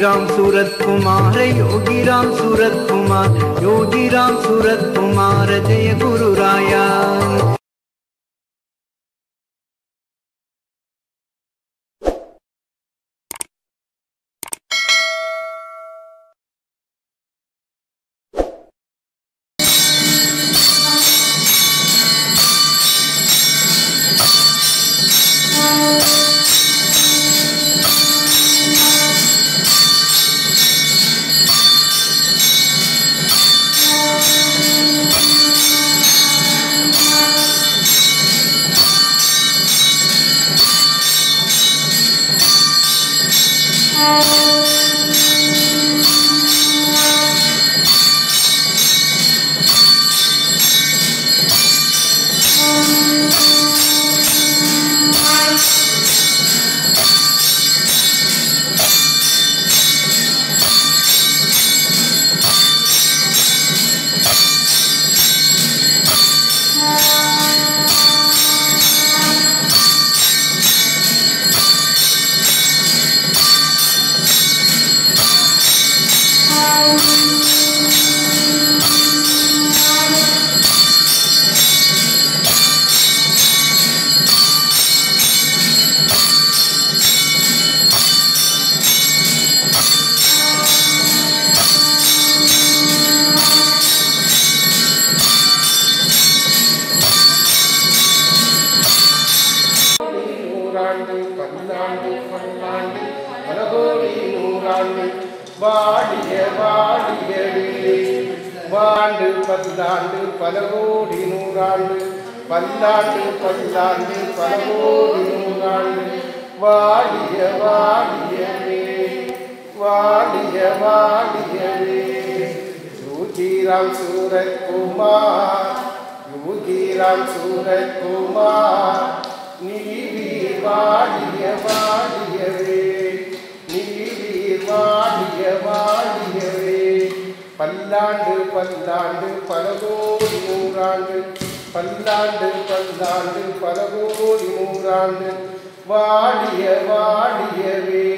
योगीराम सूरत कुमार योगीराम सूरत कुमार योगीराम सूरत कुमार जय गुरु राया நூறாண்டு பல்லாண்டு பல்லாண்டு பல கோடி நூறாண்டு வாடிய வாடியவே வாண்டு பல்லாண்டு பல கோடி நூறாண்டு பல்லாண்டு பல்லாண்டு பல கோடி நூறாண்டு. வாடிய வாடியவே வாடிய வாடியவே யோகிராம் சூரத் குமார் யோகிராம் சூரத் குமார் வாடிய வாடியவே. நீவீர் வாடிய வாடியவே. பல்லாண்டு பல்லாண்டு பல கோடி நூறாண்டு. பல்லாண்டு பல்லாண்டு பல கோடி நூறாண்டு. வாடிய வாடியவே.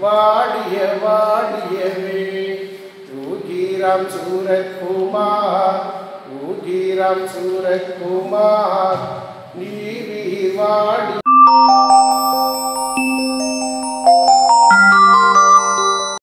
வாடிய வாடியவே. யோகிராம் சூரத் குமார் யோகிராம் நீ வாடி